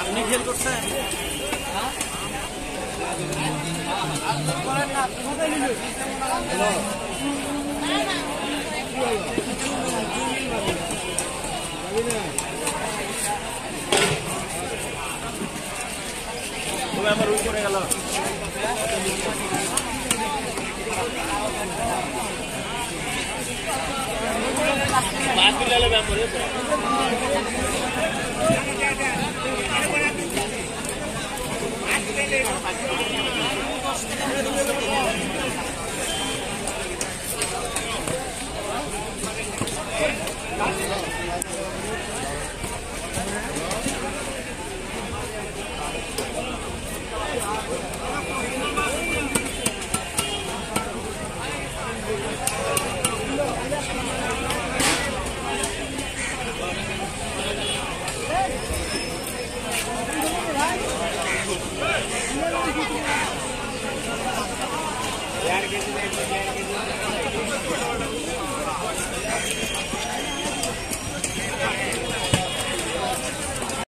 আপনি ফেল করছেন Terima kasih.